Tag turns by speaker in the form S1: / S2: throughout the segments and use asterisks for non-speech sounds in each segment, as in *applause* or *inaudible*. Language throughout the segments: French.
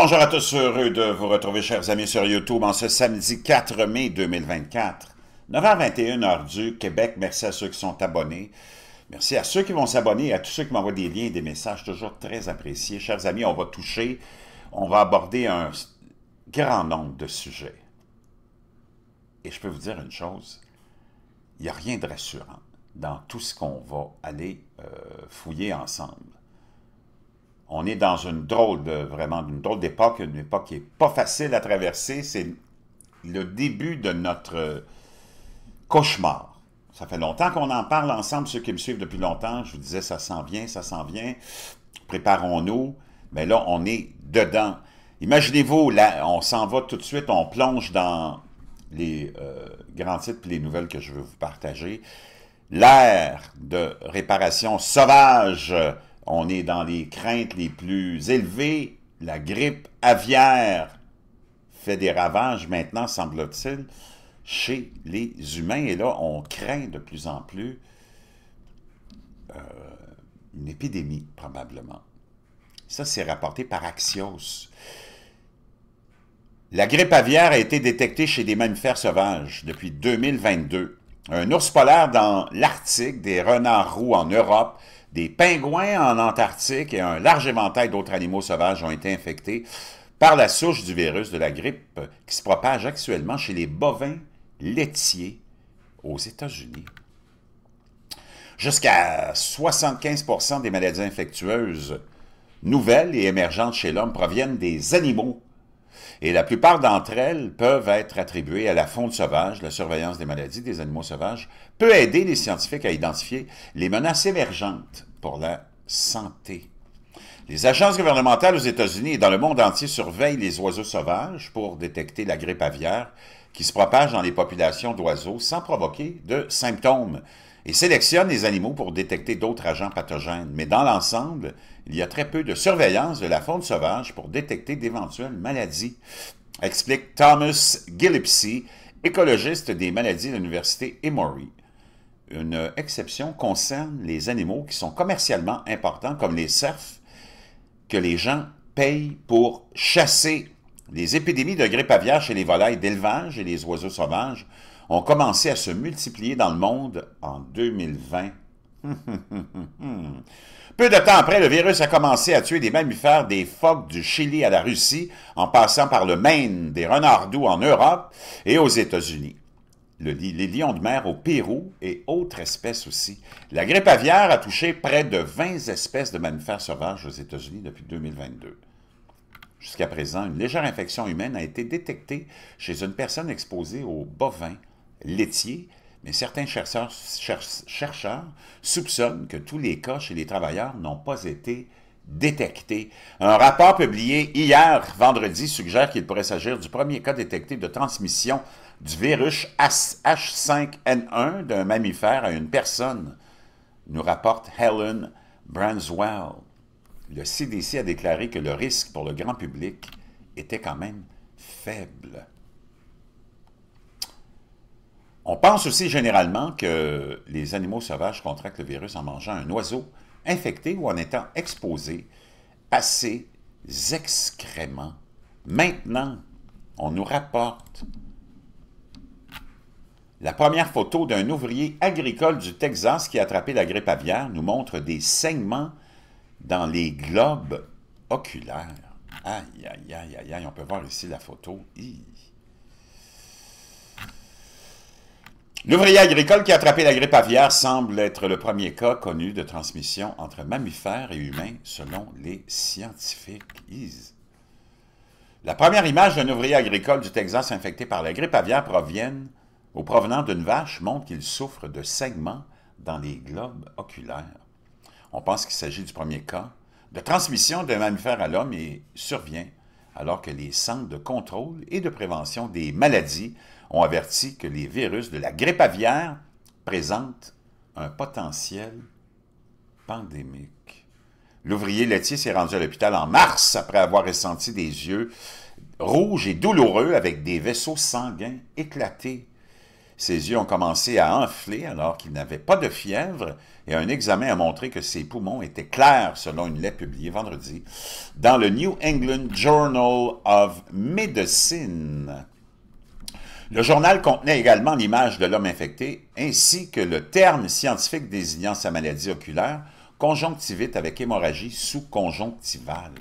S1: Bonjour à tous, heureux de vous retrouver, chers amis, sur YouTube en ce samedi 4 mai 2024. 9h21, heure du Québec. Merci à ceux qui sont abonnés. Merci à ceux qui vont s'abonner à tous ceux qui m'envoient des liens et des messages, toujours très appréciés. Chers amis, on va toucher, on va aborder un grand nombre de sujets. Et je peux vous dire une chose, il n'y a rien de rassurant dans tout ce qu'on va aller euh, fouiller ensemble on est dans une drôle vraiment, une drôle d'époque, une époque qui n'est pas facile à traverser. C'est le début de notre cauchemar. Ça fait longtemps qu'on en parle ensemble, ceux qui me suivent depuis longtemps. Je vous disais, ça s'en vient, ça s'en vient. Préparons-nous. Mais là, on est dedans. Imaginez-vous, là, on s'en va tout de suite, on plonge dans les euh, grands titres et les nouvelles que je veux vous partager. L'ère de réparation sauvage on est dans les craintes les plus élevées. La grippe aviaire fait des ravages maintenant, semble-t-il, chez les humains. Et là, on craint de plus en plus euh, une épidémie, probablement. Ça, c'est rapporté par Axios. La grippe aviaire a été détectée chez des mammifères sauvages depuis 2022. Un ours polaire dans l'Arctique, des renards roux en Europe, des pingouins en Antarctique et un large éventail d'autres animaux sauvages ont été infectés par la souche du virus de la grippe qui se propage actuellement chez les bovins laitiers aux États-Unis. Jusqu'à 75% des maladies infectieuses nouvelles et émergentes chez l'homme proviennent des animaux et la plupart d'entre elles peuvent être attribuées à la fonte sauvage, la surveillance des maladies des animaux sauvages, peut aider les scientifiques à identifier les menaces émergentes pour la santé. Les agences gouvernementales aux États-Unis et dans le monde entier surveillent les oiseaux sauvages pour détecter la grippe aviaire qui se propage dans les populations d'oiseaux sans provoquer de symptômes et sélectionnent les animaux pour détecter d'autres agents pathogènes. Mais dans l'ensemble, il y a très peu de surveillance de la faune sauvage pour détecter d'éventuelles maladies, explique Thomas Gillespie, écologiste des maladies de l'Université Emory. Une exception concerne les animaux qui sont commercialement importants, comme les cerfs, que les gens payent pour chasser. Les épidémies de grippe aviaire chez les volailles d'élevage et les oiseaux sauvages ont commencé à se multiplier dans le monde en 2020. *laughs* Peu de temps après, le virus a commencé à tuer des mammifères des phoques du Chili à la Russie, en passant par le Maine, des renards en Europe et aux États-Unis. les lions de mer au Pérou et autres espèces aussi. La grippe aviaire a touché près de 20 espèces de mammifères sauvages aux États-Unis depuis 2022. Jusqu'à présent, une légère infection humaine a été détectée chez une personne exposée aux bovins laitiers mais certains chercheurs, chercheurs, soupçonnent que tous les cas chez les travailleurs n'ont pas été détectés. Un rapport publié hier, vendredi, suggère qu'il pourrait s'agir du premier cas détecté de transmission du virus H5N1 d'un mammifère à une personne, nous rapporte Helen Branswell. Le CDC a déclaré que le risque pour le grand public était quand même faible. On pense aussi généralement que les animaux sauvages contractent le virus en mangeant un oiseau infecté ou en étant exposé à ses excréments. Maintenant, on nous rapporte la première photo d'un ouvrier agricole du Texas qui a attrapé la grippe aviaire nous montre des saignements dans les globes oculaires. Aïe, aïe, aïe, aïe, aïe, on peut voir ici la photo. L'ouvrier agricole qui a attrapé la grippe aviaire semble être le premier cas connu de transmission entre mammifères et humains, selon les scientifiques. La première image d'un ouvrier agricole du Texas infecté par la grippe aviaire provienne, ou provenant d'une vache montre qu'il souffre de saignements dans les globes oculaires. On pense qu'il s'agit du premier cas de transmission d'un mammifère à l'homme et survient alors que les centres de contrôle et de prévention des maladies ont averti que les virus de la grippe aviaire présentent un potentiel pandémique. L'ouvrier laitier s'est rendu à l'hôpital en mars après avoir ressenti des yeux rouges et douloureux avec des vaisseaux sanguins éclatés. Ses yeux ont commencé à enfler alors qu'il n'avait pas de fièvre et un examen a montré que ses poumons étaient clairs selon une lettre publiée vendredi dans le New England Journal of Medicine. Le journal contenait également l'image de l'homme infecté ainsi que le terme scientifique désignant sa maladie oculaire, conjonctivite avec hémorragie sous-conjonctivale.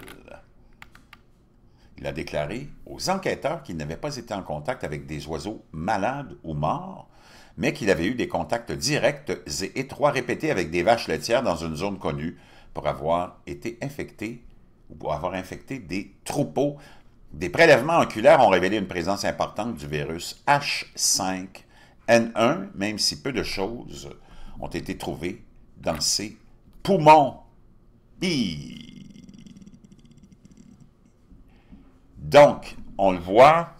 S1: Il a déclaré aux enquêteurs qu'il n'avait pas été en contact avec des oiseaux malades ou morts, mais qu'il avait eu des contacts directs et étroits répétés avec des vaches laitières dans une zone connue pour avoir été infecté ou pour avoir infecté des troupeaux. Des prélèvements oculaires ont révélé une présence importante du virus H5N1, même si peu de choses ont été trouvées dans ses poumons. Donc, on le voit,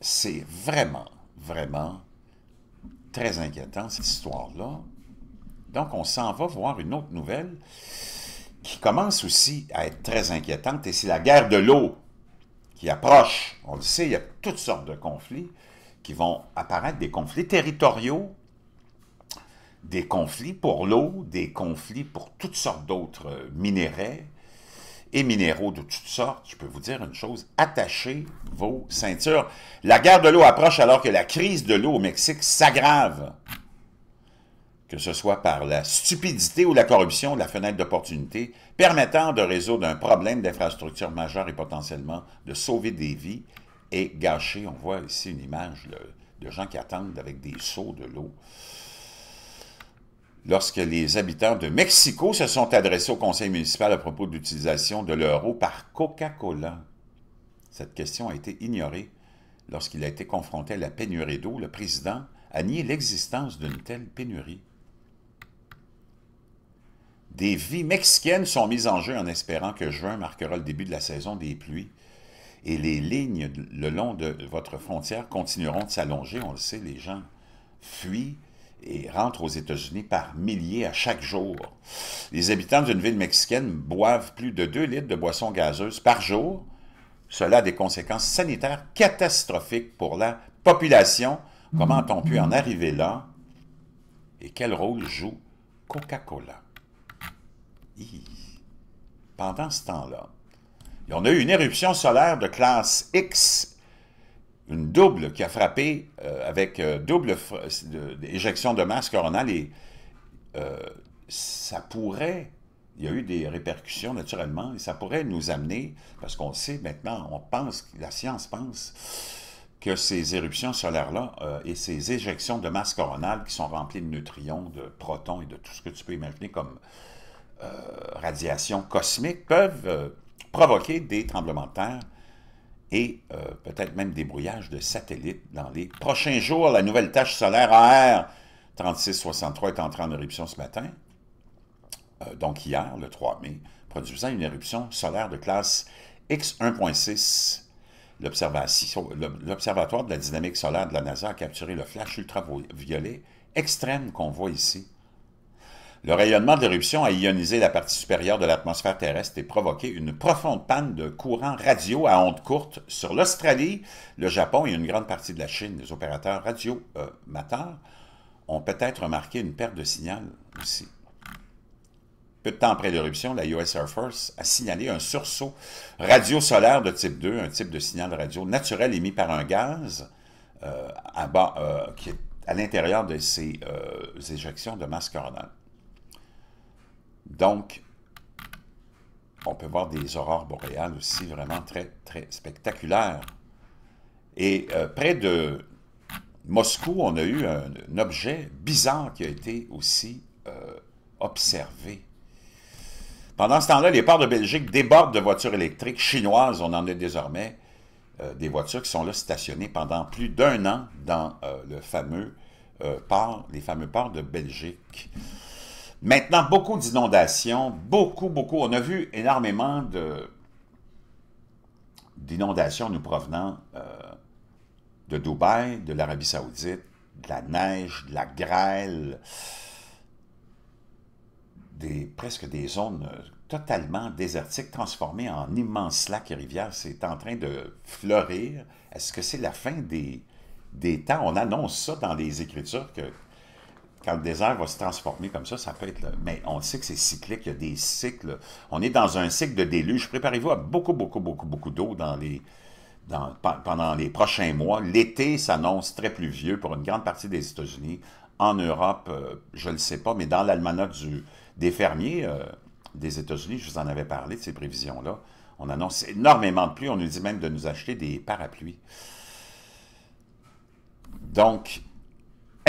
S1: c'est vraiment, vraiment très inquiétant, cette histoire-là. Donc, on s'en va voir une autre nouvelle qui commence aussi à être très inquiétante, et c'est la guerre de l'eau qui approche. On le sait, il y a toutes sortes de conflits qui vont apparaître, des conflits territoriaux, des conflits pour l'eau, des conflits pour toutes sortes d'autres minéraux, et minéraux de toutes sortes, je peux vous dire une chose, attachez vos ceintures. La guerre de l'eau approche alors que la crise de l'eau au Mexique s'aggrave. Que ce soit par la stupidité ou la corruption, la fenêtre d'opportunité permettant de résoudre un problème d'infrastructure majeur et potentiellement de sauver des vies et gâcher, on voit ici une image de gens qui attendent avec des seaux de l'eau lorsque les habitants de Mexico se sont adressés au conseil municipal à propos de l'utilisation de l'euro par Coca-Cola. Cette question a été ignorée lorsqu'il a été confronté à la pénurie d'eau. Le président a nié l'existence d'une telle pénurie. Des vies mexicaines sont mises en jeu en espérant que juin marquera le début de la saison des pluies et les lignes le long de votre frontière continueront de s'allonger. On le sait, les gens fuient et rentrent aux États-Unis par milliers à chaque jour. Les habitants d'une ville mexicaine boivent plus de 2 litres de boissons gazeuses par jour. Cela a des conséquences sanitaires catastrophiques pour la population. Comment ont pu en arriver là? Et quel rôle joue Coca-Cola? Pendant ce temps-là, on a eu une éruption solaire de classe X une double qui a frappé euh, avec euh, double éjection de masse coronale et euh, ça pourrait, il y a eu des répercussions naturellement, et ça pourrait nous amener, parce qu'on sait maintenant, on pense, la science pense, que ces éruptions solaires-là et ces éjections de masse coronale qui sont remplies de neutrions, de protons et de tout ce que tu peux imaginer comme radiation cosmique peuvent provoquer des tremblements de terre et euh, peut-être même des brouillages de satellites dans les prochains jours. La nouvelle tâche solaire AR 3663 est entrée en éruption ce matin, euh, donc hier, le 3 mai, produisant une éruption solaire de classe X1.6. L'Observatoire de la dynamique solaire de la NASA a capturé le flash ultraviolet extrême qu'on voit ici le rayonnement de l'éruption a ionisé la partie supérieure de l'atmosphère terrestre et provoqué une profonde panne de courant radio à ondes courtes sur l'Australie, le Japon et une grande partie de la Chine. Les opérateurs radiomateurs ont peut-être remarqué une perte de signal aussi. Peu de temps après l'éruption, la US Air Force a signalé un sursaut radio-solaire de type 2, un type de signal radio naturel émis par un gaz euh, euh, qui est à l'intérieur de ces euh, éjections de masse coronale. Donc, on peut voir des aurores boréales aussi vraiment très, très spectaculaires. Et euh, près de Moscou, on a eu un, objet bizarre qui a été aussi euh, observé. Pendant ce temps-là, les ports de Belgique débordent de voitures électriques chinoises. On en a désormais euh, des voitures qui sont là stationnées pendant plus d'un an dans les fameux ports de Belgique. Maintenant, beaucoup d'inondations, beaucoup, beaucoup. On a vu énormément d'inondations nous provenant euh, de Dubaï, de l'Arabie saoudite, de la neige, de la grêle, des, presque des zones euh, totalement désertiques, transformées en immenses lacs et rivières. C'est en train de fleurir. Est-ce que c'est la fin des, des temps? On annonce ça dans les Écritures que quand le désert va se transformer comme ça, ça peut être... Mais on sait que c'est cyclique, il y a des cycles. On est dans un cycle de déluge. Préparez-vous à beaucoup, beaucoup, beaucoup, beaucoup d'eau dans les, dans, pendant les prochains mois. L'été s'annonce très pluvieux pour une grande partie des États-Unis. En Europe, euh, je ne le sais pas, mais dans l'almanach des fermiers euh, des États-Unis, je vous en avais parlé de ces prévisions-là, on annonce énormément de pluie. On nous dit même de nous acheter des parapluies. Donc,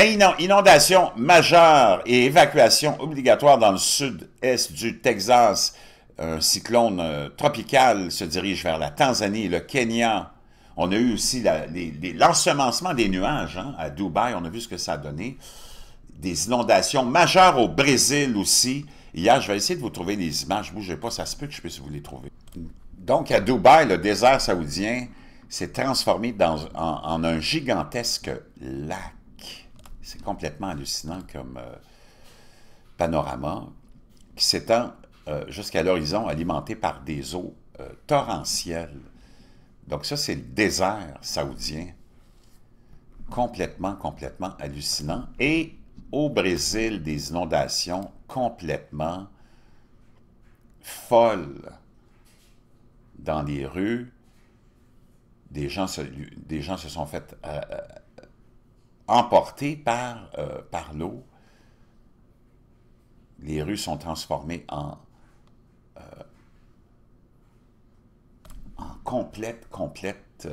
S1: inondation majeure et évacuation obligatoire dans le sud-est du Texas. Un cyclone euh, tropical se dirige vers la Tanzanie, le Kenya. On a eu aussi l'ensemencement des nuages hein, à Dubaï. On a vu ce que ça a donné. Des inondations majeures au Brésil aussi. Hier, je vais essayer de vous trouver des images. Bougez pas, ça se peut que je puisse vous les trouver. Donc, à Dubaï, le désert saoudien s'est transformé en, un gigantesque lac. C'est complètement hallucinant comme euh, panorama qui s'étend euh, jusqu'à l'horizon, alimenté par des eaux euh, torrentielles. Donc ça, c'est le désert saoudien. Complètement, complètement hallucinant. Et au Brésil, des inondations complètement folles dans les rues. Des gens se, sont fait euh, emporter par, euh, par l'eau. Les rues sont transformées en, en complète, complète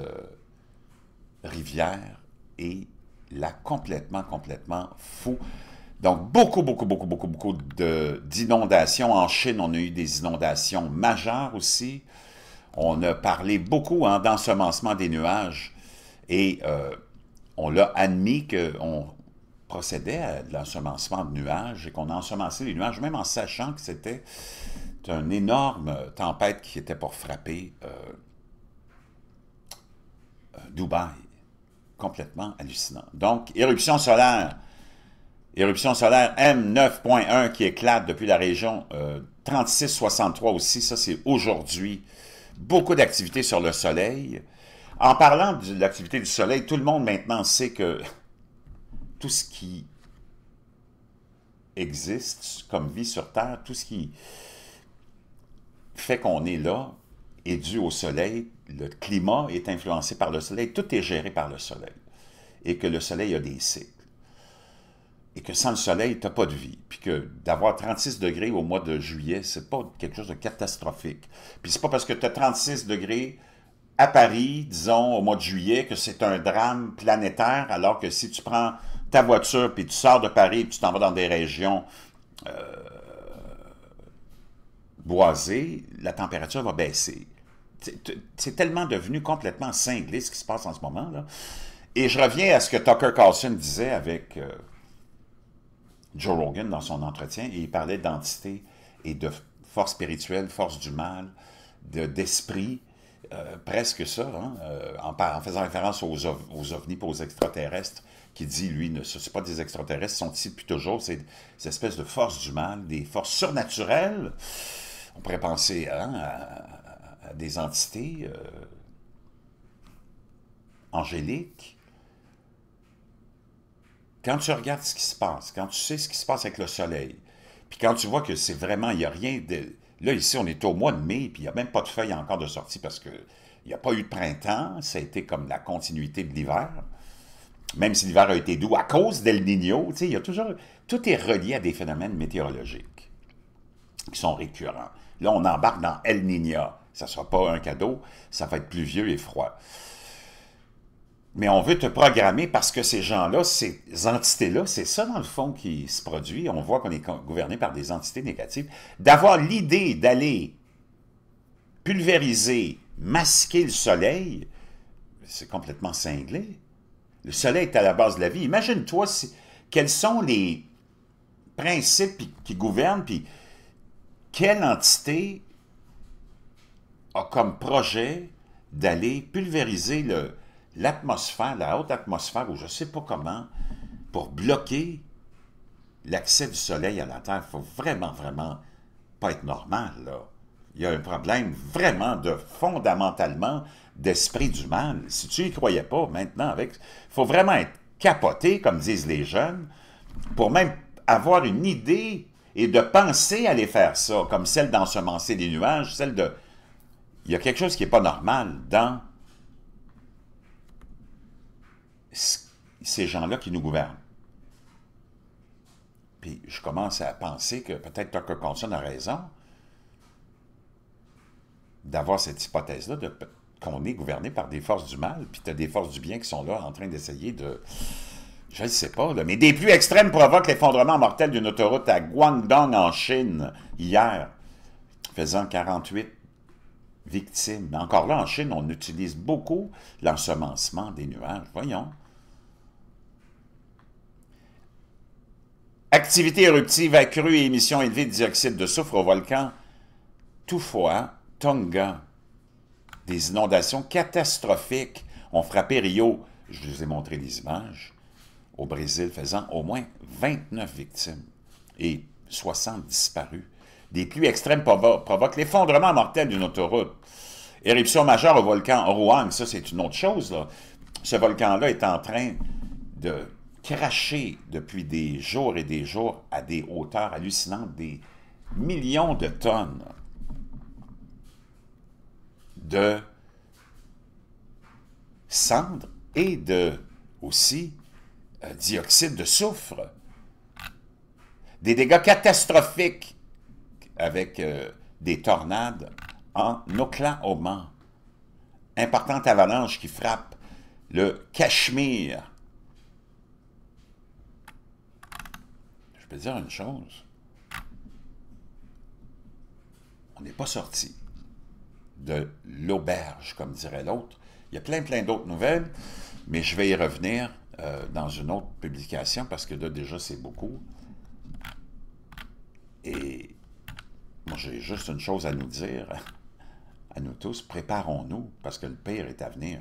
S1: rivière et la complètement, complètement fou. Donc, beaucoup, beaucoup, beaucoup, beaucoup, beaucoup d'inondations. En Chine, on a eu des inondations majeures aussi. On a parlé beaucoup hein, d'ensemencement des nuages et euh, on l'a admis qu'on procédait à de l'ensemencement de nuages et qu'on ensemençait les nuages, même en sachant que c'était une énorme tempête qui était pour frapper euh, euh, Dubaï. Complètement hallucinant. Donc, éruption solaire. Éruption solaire M9.1 qui éclate depuis la région 3663 aussi. Ça, c'est aujourd'hui beaucoup d'activités sur le Soleil. En parlant de l'activité du Soleil, tout le monde maintenant sait que *laughs* tout ce qui existe comme vie sur Terre, tout ce qui fait qu'on est là, est dû au Soleil. Le climat est influencé par le Soleil. Tout est géré par le Soleil. Et que le Soleil a des cycles et que sans le soleil, tu n'as pas de vie. Puis que d'avoir 36 degrés au mois de juillet, c'est pas quelque chose de catastrophique. Puis c'est pas parce que tu as 36 degrés à Paris, disons, au mois de juillet, que c'est un drame planétaire, alors que si tu prends ta voiture, puis tu sors de Paris, puis tu t'en vas dans des régions euh, boisées, la température va baisser. C'est tellement devenu complètement cinglé ce qui se passe en ce moment. là. Et je reviens à ce que Tucker Carlson disait avec... Euh, Joe Rogan dans son entretien et il parlait d'entité et de force spirituelle, force du mal, d'esprit, euh, presque ça, hein, euh, en, faisant référence aux, aux ovnis aux extraterrestres, qui dit, lui, ce ne pas des extraterrestres, sont ici depuis toujours, c'est des espèces de forces du mal, des forces surnaturelles. On pourrait penser hein, à, des entités euh, angéliques, quand tu regardes ce qui se passe, quand tu sais ce qui se passe avec le soleil, puis quand tu vois que c'est vraiment, il n'y a rien de... Là, ici, on est au mois de mai, puis il n'y a même pas de feuilles encore de sortie parce qu'il n'y a pas eu de printemps, ça a été comme la continuité de l'hiver, même si l'hiver a été doux à cause d'El Niño, il y a toujours... Tout est relié à des phénomènes météorologiques qui sont récurrents. Là, on embarque dans El Niño. Ça ne sera pas un cadeau, ça va être pluvieux et froid mais on veut te programmer parce que ces gens-là, ces entités-là, c'est ça dans le fond qui se produit. On voit qu'on est gouverné par des entités négatives. D'avoir l'idée d'aller pulvériser, masquer le soleil, c'est complètement cinglé. Le soleil est à la base de la vie. Imagine-toi quels sont les principes qui gouvernent, puis quelle entité a comme projet d'aller pulvériser le, l'atmosphère, la haute atmosphère, ou je ne sais pas comment, pour bloquer l'accès du soleil à la Terre. Il faut vraiment, vraiment pas être normal, là. il y a un problème vraiment de fondamentalement d'esprit du mal. Si tu n'y croyais pas, maintenant, avec, il faut vraiment être capoté, comme disent les jeunes, pour même avoir une idée et de penser à aller faire ça, comme celle d'ensemencer des nuages, celle de... Il y a quelque chose qui n'est pas normal dans ces gens-là qui nous gouvernent. Puis je commence à penser que peut-être Tucker Carlson a raison d'avoir cette hypothèse-là qu'on est gouverné par des forces du mal, puis tu as des forces du bien qui sont là en train d'essayer de... Je ne sais pas, mais des pluies extrêmes provoquent l'effondrement mortel d'une autoroute à Guangdong en Chine hier, faisant 48 victimes. Encore là, en Chine, on utilise beaucoup l'ensemencement des nuages. Voyons. Activité éruptive accrue et émissions élevées de dioxyde de soufre au volcan Toufoua, Tonga. Des inondations catastrophiques ont frappé Rio. Je vous ai montré des images au Brésil, faisant au moins 29 victimes et 60 disparus. Des pluies extrêmes provoquent l'effondrement mortel d'une autoroute. Éruption majeure au volcan Ruang, ça c'est une autre chose. Ce volcan-là est en train de cracher depuis des jours et des jours à des hauteurs hallucinantes, des millions de tonnes de cendres et de aussi euh, dioxyde de soufre. Des dégâts catastrophiques avec euh, des tornades en Oklahoma. Importante avalanche qui frappe le Cachemire Je peux dire une chose. On n'est pas sorti de l'auberge, comme dirait l'autre. Il y a plein, plein d'autres nouvelles, mais je vais y revenir euh, dans une autre publication parce que là, déjà, c'est beaucoup. Et moi, j'ai juste une chose à nous dire, à nous tous, préparons-nous parce que le pire est à venir.